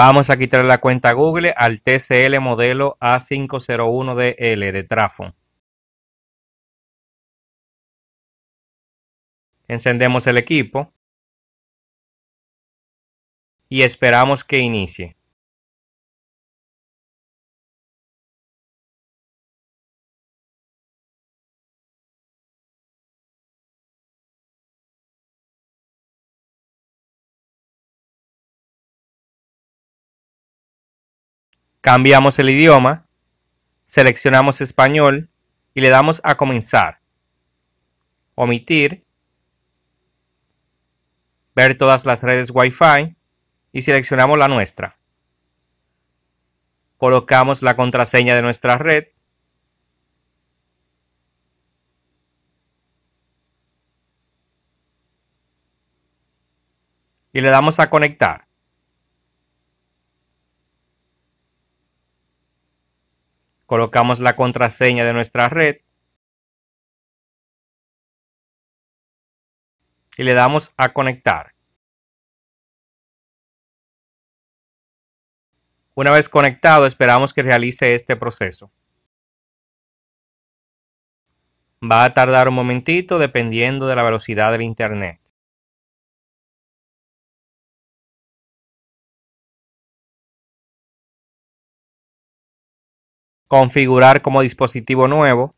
Vamos a quitar la cuenta Google al TCL modelo A501DL de Trafon. Encendemos el equipo y esperamos que inicie. Cambiamos el idioma, seleccionamos español y le damos a comenzar. Omitir. Ver todas las redes Wi-Fi y seleccionamos la nuestra. Colocamos la contraseña de nuestra red. Y le damos a conectar. Colocamos la contraseña de nuestra red y le damos a conectar. Una vez conectado, esperamos que realice este proceso. Va a tardar un momentito dependiendo de la velocidad del internet. Configurar como dispositivo nuevo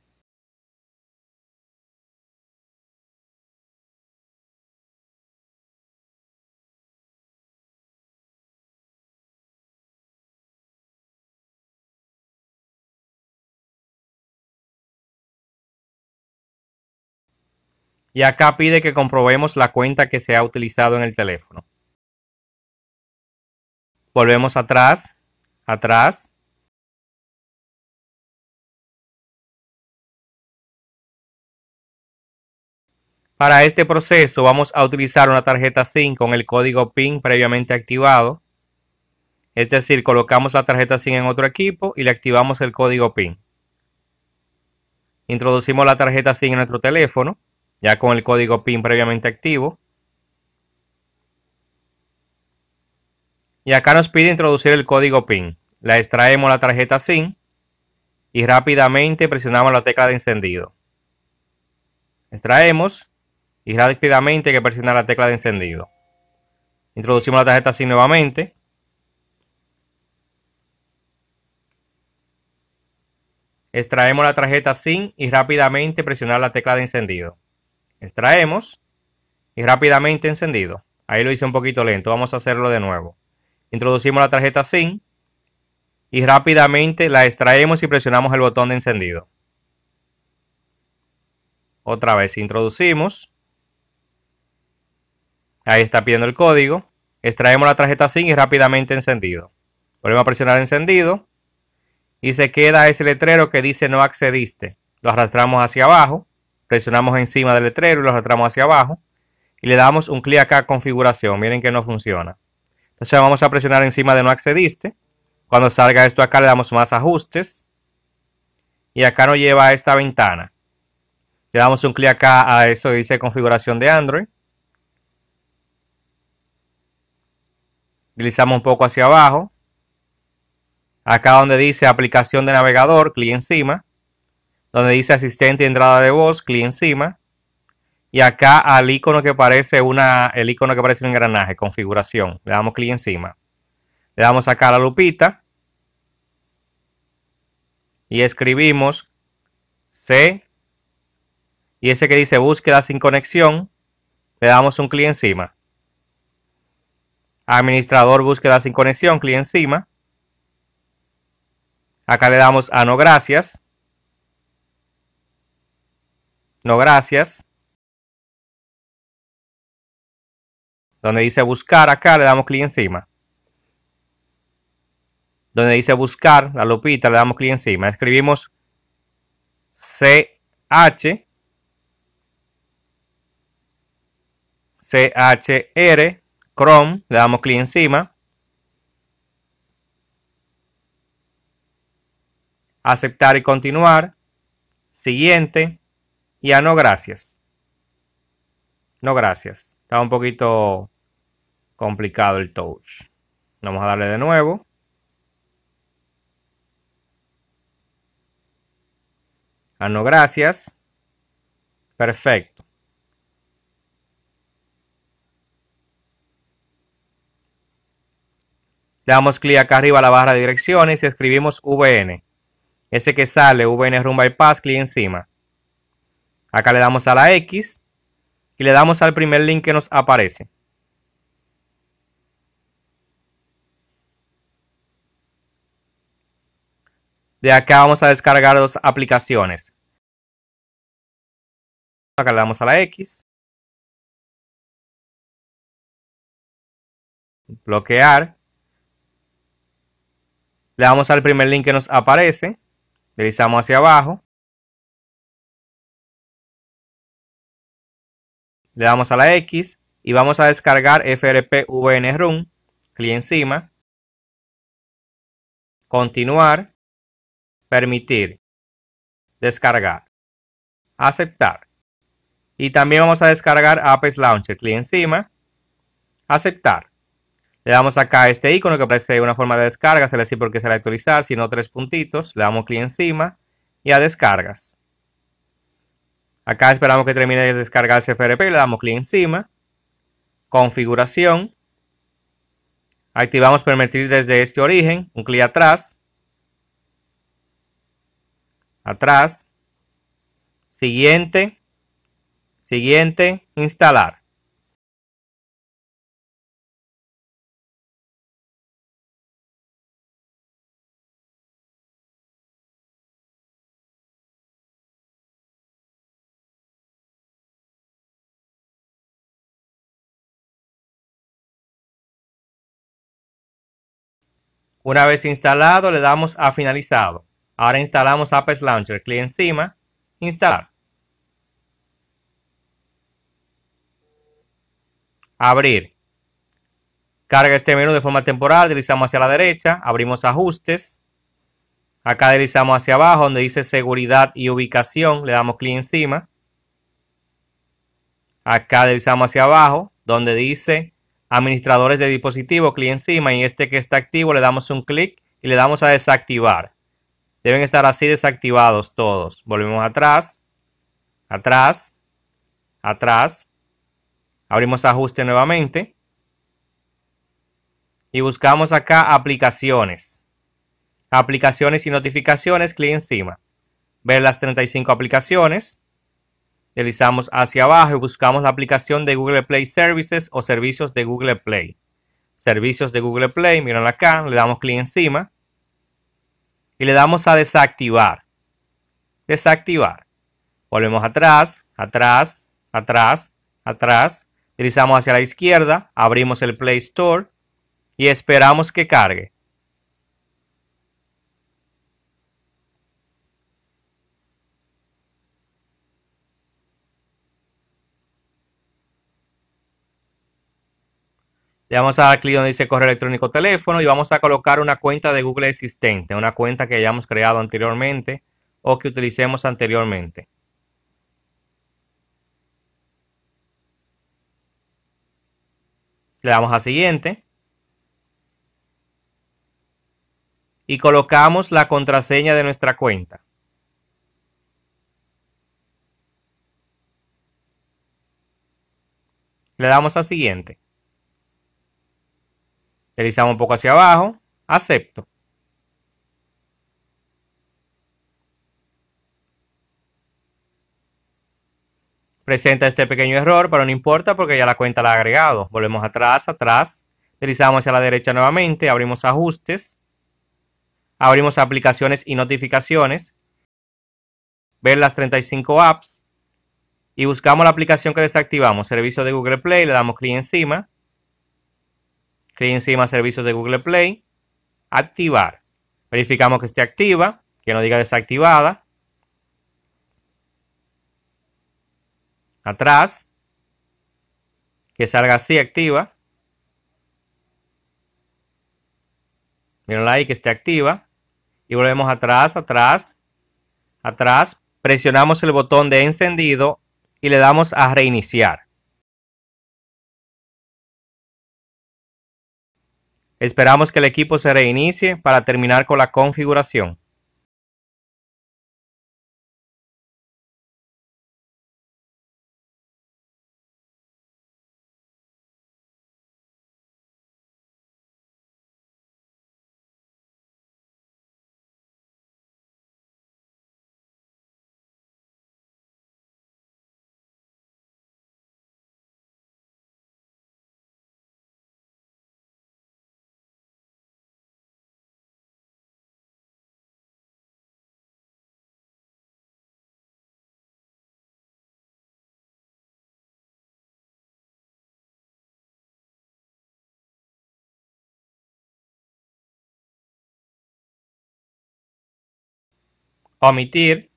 Y acá pide que comprobemos la cuenta que se ha utilizado en el teléfono. Volvemos atrás, atrás, Para este proceso vamos a utilizar una tarjeta SIM con el código PIN previamente activado. Es decir, colocamos la tarjeta SIM en otro equipo y le activamos el código PIN. Introducimos la tarjeta SIM en nuestro teléfono, ya con el código PIN previamente activo. Y acá nos pide introducir el código PIN. La extraemos la tarjeta SIM y rápidamente presionamos la tecla de encendido. Extraemos y rápidamente hay que presionar la tecla de encendido. Introducimos la tarjeta SIM nuevamente. Extraemos la tarjeta SIM y rápidamente presionar la tecla de encendido. Extraemos y rápidamente encendido. Ahí lo hice un poquito lento. Vamos a hacerlo de nuevo. Introducimos la tarjeta SIM y rápidamente la extraemos y presionamos el botón de encendido. Otra vez introducimos Ahí está pidiendo el código. Extraemos la tarjeta SIM y rápidamente encendido. Volvemos a presionar encendido. Y se queda ese letrero que dice no accediste. Lo arrastramos hacia abajo. Presionamos encima del letrero y lo arrastramos hacia abajo. Y le damos un clic acá a configuración. Miren que no funciona. Entonces vamos a presionar encima de no accediste. Cuando salga esto acá le damos más ajustes. Y acá nos lleva a esta ventana. Le damos un clic acá a eso que dice configuración de Android. Deslizamos un poco hacia abajo. Acá donde dice aplicación de navegador, clic encima. Donde dice asistente de entrada de voz, clic encima. Y acá al icono que parece una, el icono que parece un engranaje, configuración. Le damos clic encima. Le damos acá a la lupita. Y escribimos C. Y ese que dice búsqueda sin conexión, le damos un clic encima. Administrador búsqueda sin conexión, clic encima. Acá le damos a no gracias. No gracias. Donde dice buscar, acá le damos clic encima. Donde dice buscar, la lupita, le damos clic encima. Escribimos CH. CHR Chrome, le damos clic encima. Aceptar y continuar. Siguiente. Y a no gracias. No gracias. Está un poquito complicado el touch. Vamos a darle de nuevo. Ah, no, gracias. Perfecto. Le damos clic acá arriba a la barra de direcciones y escribimos VN. Ese que sale, VN Room Bypass, clic encima. Acá le damos a la X y le damos al primer link que nos aparece. De acá vamos a descargar dos aplicaciones. Acá le damos a la X. Bloquear. Le damos al primer link que nos aparece. Deslizamos hacia abajo. Le damos a la X y vamos a descargar FRP VN Run. Clic encima. Continuar permitir, descargar, aceptar. Y también vamos a descargar Apps Launcher. Clic encima, aceptar. Le damos acá este icono que aparece una forma de descarga, se le dice por qué se le actualizar, sino tres puntitos. Le damos clic encima y a descargas. Acá esperamos que termine de descargarse FRP, le damos clic encima, configuración, activamos permitir desde este origen, un clic atrás, atrás, siguiente, siguiente, instalar. Una vez instalado, le damos a finalizado. Ahora instalamos Apps Launcher. Clic encima. Instalar. Abrir. Carga este menú de forma temporal. Deslizamos hacia la derecha. Abrimos ajustes. Acá deslizamos hacia abajo donde dice seguridad y ubicación. Le damos clic encima. Acá deslizamos hacia abajo donde dice administradores de dispositivo. Clic encima y este que está activo le damos un clic y le damos a desactivar. Deben estar así desactivados todos. Volvemos atrás, atrás, atrás. Abrimos ajuste nuevamente. Y buscamos acá aplicaciones. Aplicaciones y notificaciones, clic encima. Ver las 35 aplicaciones. Deslizamos hacia abajo y buscamos la aplicación de Google Play Services o servicios de Google Play. Servicios de Google Play, miren acá, le damos clic encima y le damos a desactivar. Desactivar. Volvemos atrás, atrás, atrás, atrás. Deslizamos hacia la izquierda, abrimos el Play Store y esperamos que cargue. Le vamos a dar clic donde dice correo electrónico teléfono y vamos a colocar una cuenta de Google existente, una cuenta que hayamos creado anteriormente o que utilicemos anteriormente. Le damos a siguiente. Y colocamos la contraseña de nuestra cuenta. Le damos a siguiente. Deslizamos un poco hacia abajo. Acepto. Presenta este pequeño error, pero no importa porque ya la cuenta la ha agregado. Volvemos atrás, atrás. Deslizamos hacia la derecha nuevamente. Abrimos ajustes. Abrimos aplicaciones y notificaciones. Ver las 35 apps. Y buscamos la aplicación que desactivamos. Servicio de Google Play. Le damos clic encima. Clic encima servicios de Google Play. Activar. Verificamos que esté activa, que no diga desactivada. Atrás. Que salga así activa. Mírenla ahí que esté activa. Y volvemos atrás, atrás, atrás. Presionamos el botón de encendido y le damos a reiniciar. Esperamos que el equipo se reinicie para terminar con la configuración. Omitir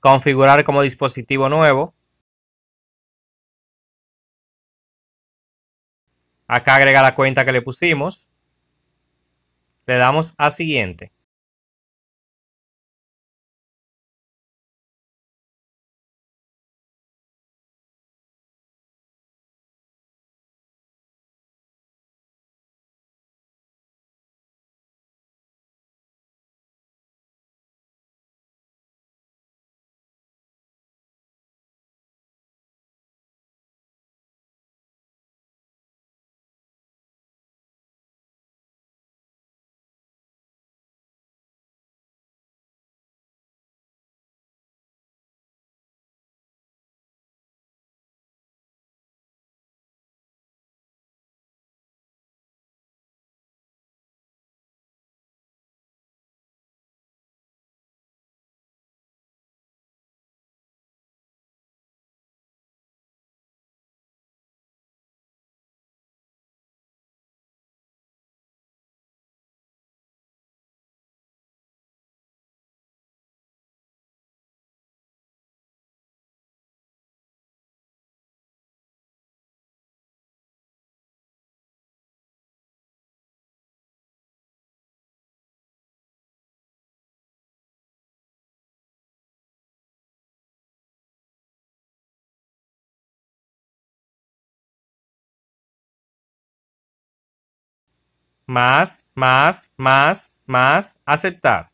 configurar como dispositivo nuevo. Acá agrega la cuenta que le pusimos. Le damos a siguiente. Más, más, más, más, aceptar.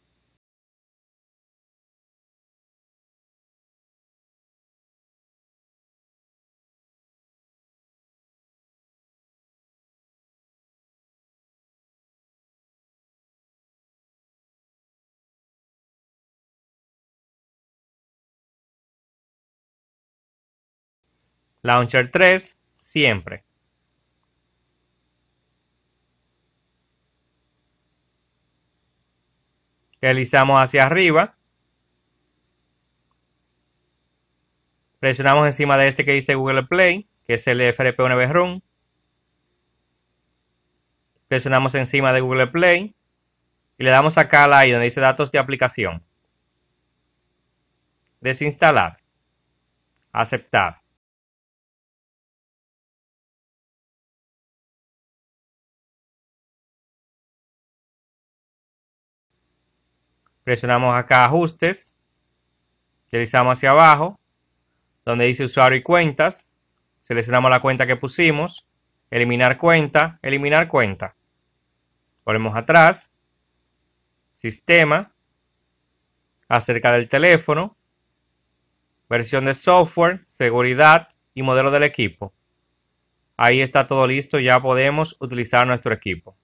Launcher 3, siempre. Realizamos hacia arriba. Presionamos encima de este que dice Google Play, que es el FRP1 Run. Presionamos encima de Google Play y le damos acá al ahí donde dice datos de aplicación. Desinstalar. Aceptar. Presionamos acá ajustes. Deslizamos hacia abajo. Donde dice usuario y cuentas. Seleccionamos la cuenta que pusimos. Eliminar cuenta. Eliminar cuenta. Volvemos atrás. Sistema. Acerca del teléfono. Versión de software. Seguridad. Y modelo del equipo. Ahí está todo listo. Ya podemos utilizar nuestro equipo.